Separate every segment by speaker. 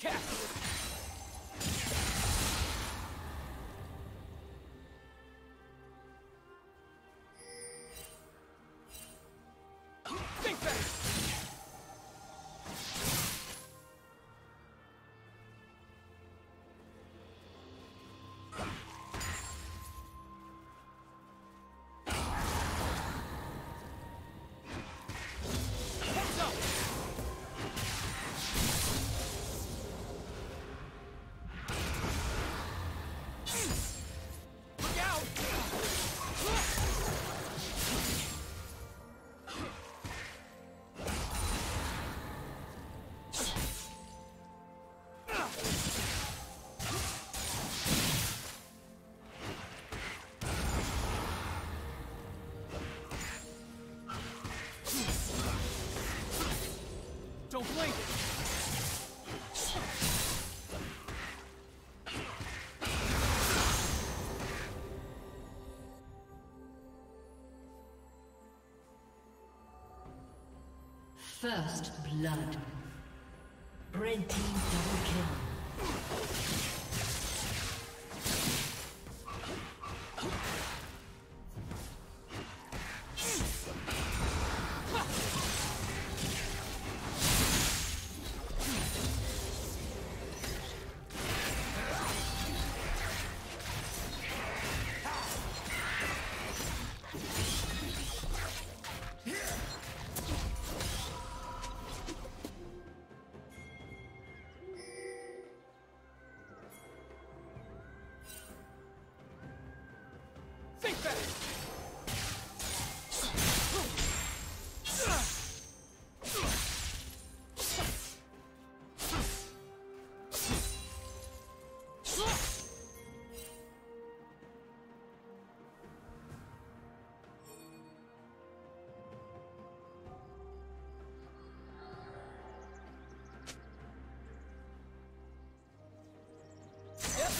Speaker 1: Cast!
Speaker 2: First blood. Red team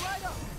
Speaker 1: right up!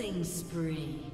Speaker 2: Killing spree.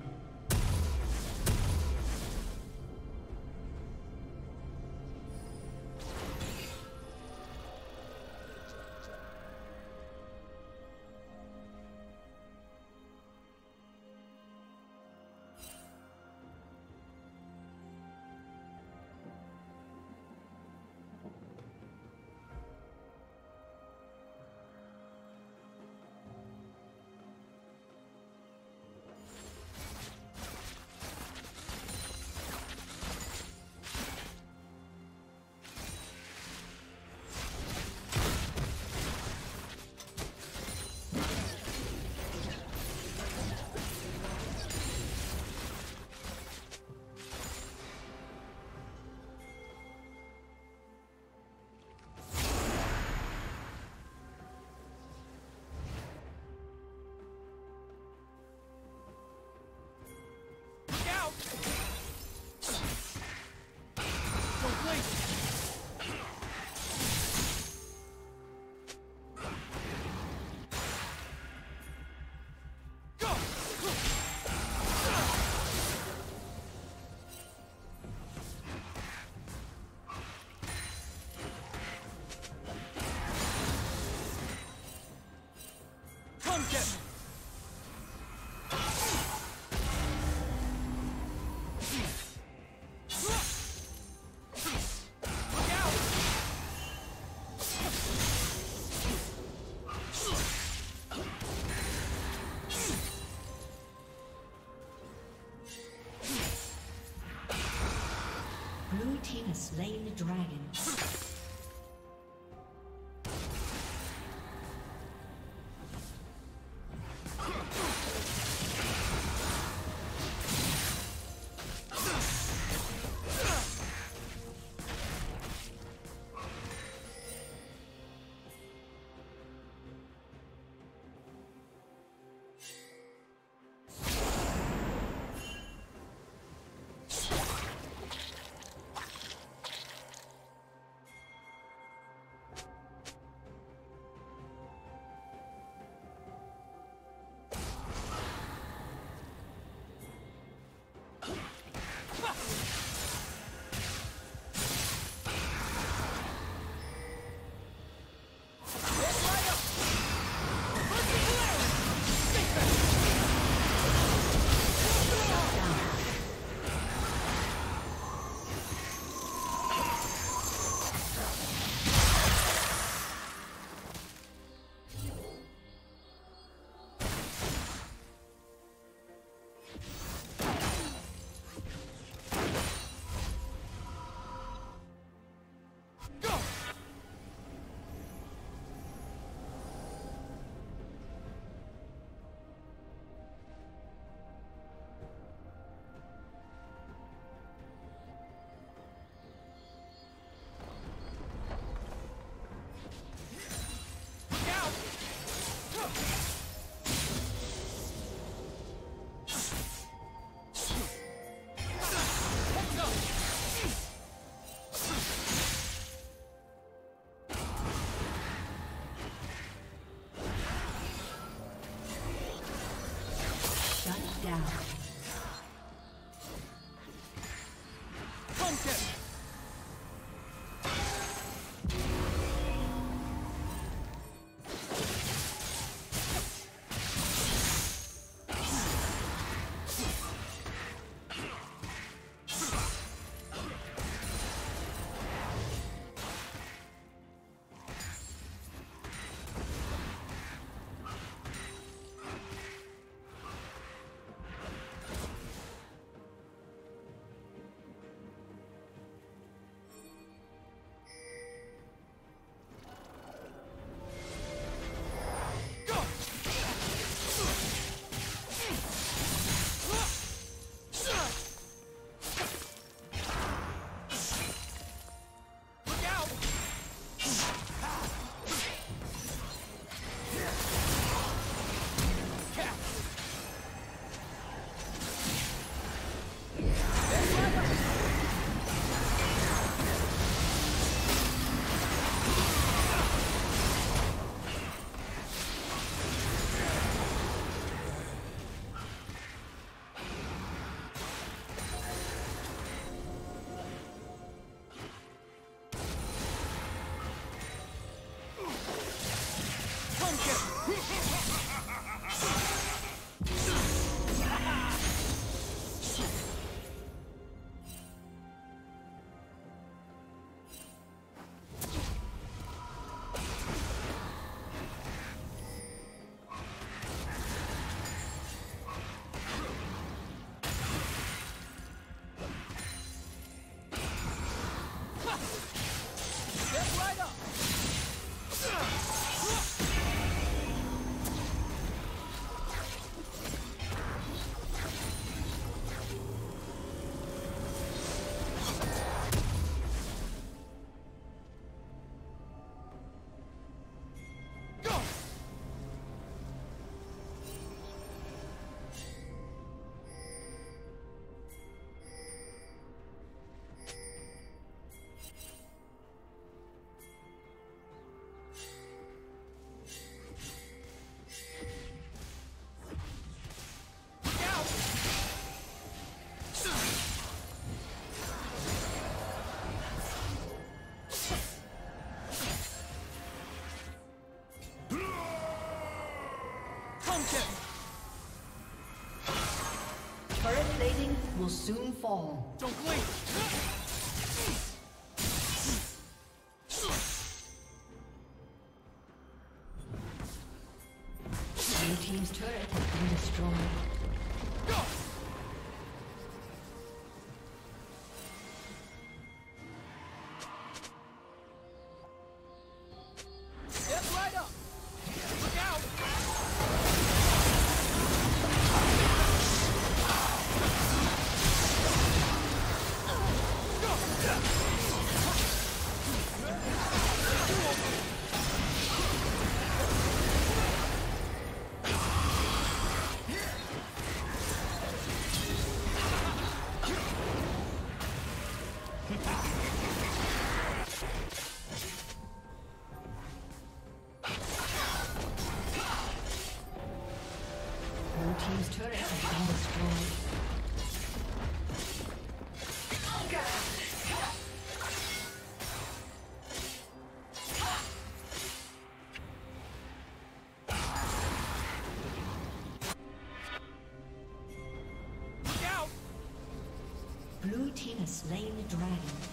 Speaker 2: Slain the dragon. soon fall.
Speaker 1: Don't blink!
Speaker 2: slain the dragon.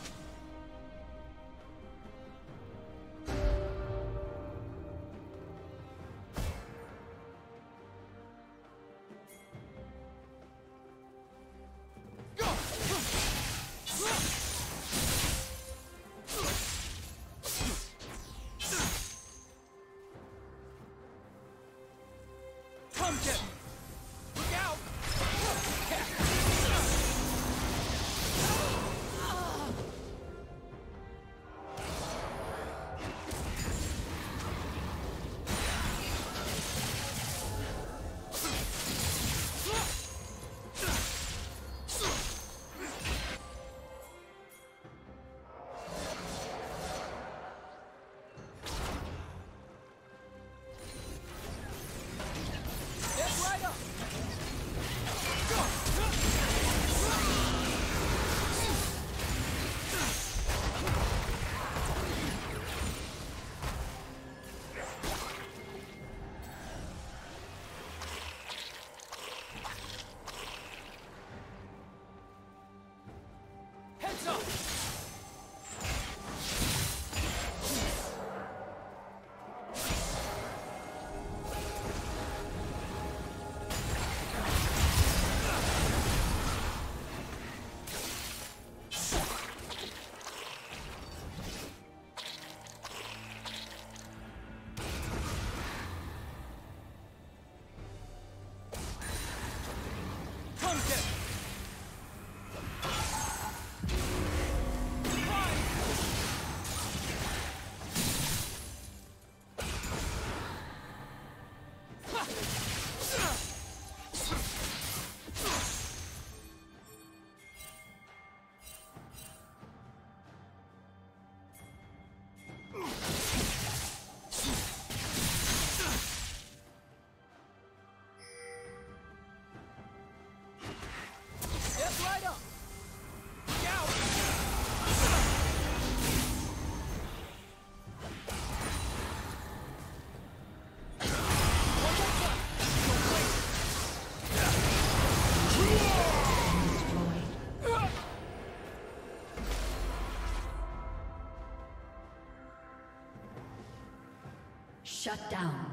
Speaker 2: Shut down.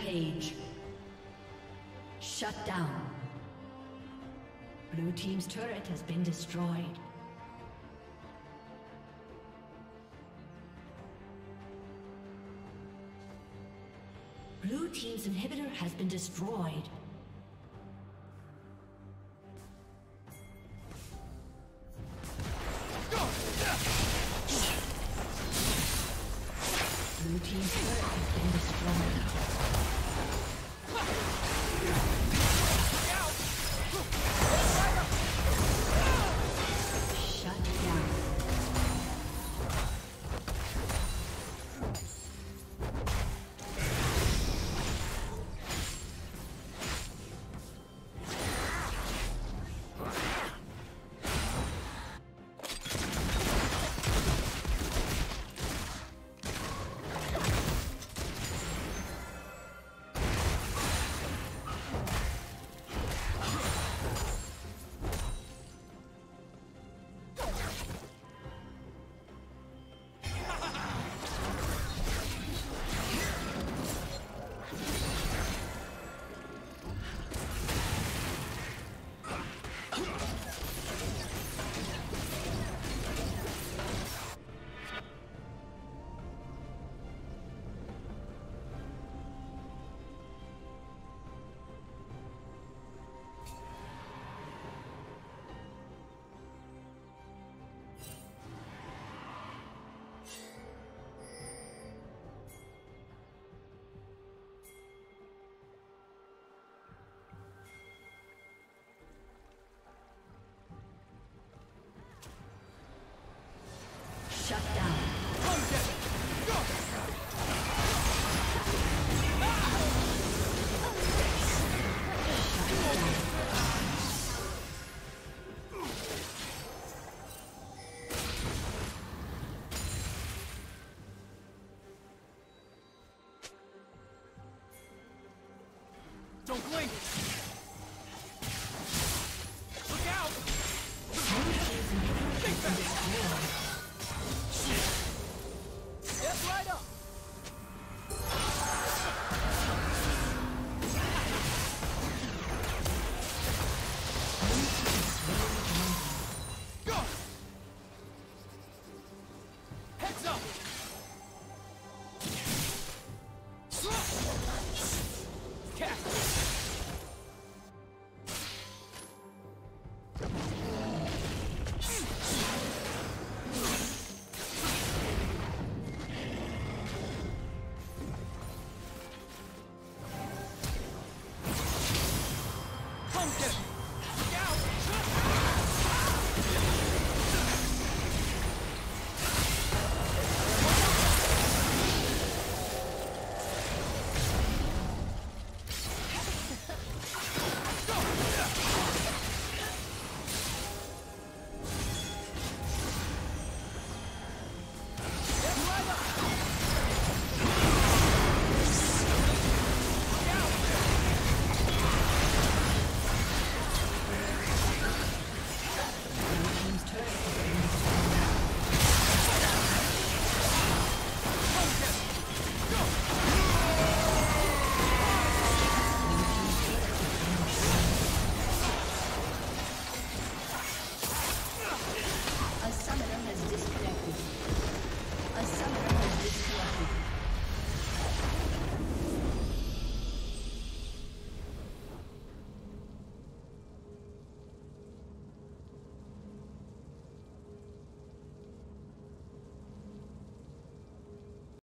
Speaker 2: Rampage. Shut down. Blue Team's turret has been destroyed. Blue Team's inhibitor has been destroyed.